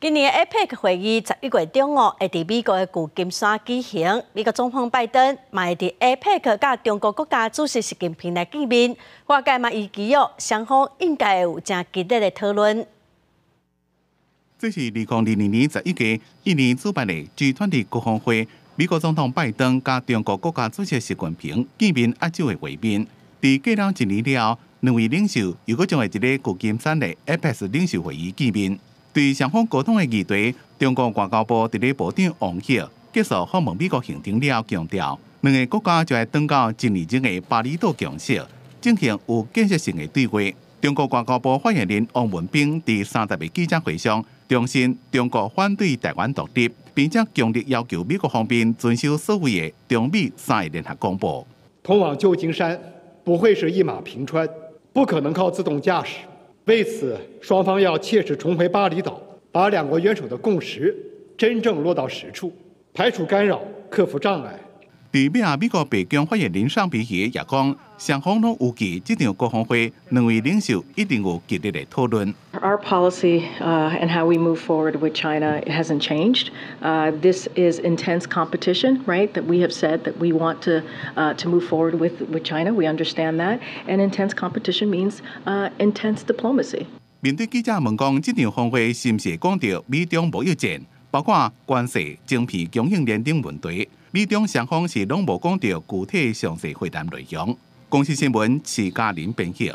今年 APEC 会议十一月中午会伫美国的旧金山举行，美国总统拜登嘛会伫 APEC 甲中国国家主席习近平来见面，外界嘛预期哦，双方应该会有正激烈的讨论。这是二零二零年十一月一年主办的 G20 国防会，美国总统拜登甲中国国家主席习近平见面握手的会面。伫过了一年了，两位领袖又搁将会一个旧金山的 APEC 领袖会议见面。对双方沟通的议题，中国外交部第一部长王毅结束访问美国行程了，强调两个国家就会等到一年前的巴厘岛共识，进行有建设性的对话。中国外交部发言人王文斌伫三十个记者会上重申，中国反对台湾独立，并且强烈要求美国方面遵守所谓的中美三个联合公报。通往旧金山不会是一马平川，不可能靠自动驾驶。为此，双方要切实重回巴厘岛，把两国元首的共识真正落到实处，排除干扰，克服障碍。伫美啊，美国白宫发言人上比也也讲，双方拢预期这场国防会两位领袖一定有激烈的讨论。Our policy and how we move forward with China hasn't changed. This is intense competition, right? That we have said that we want to to move forward with with China. We understand that, and intense competition means intense diplomacy. 面对记者问讲，这场峰会是不是讲到美中贸易战，包括关税、晶片供应链等问题？美中双方是拢无讲到具体详细会谈内容。公司新闻，是嘉林编辑。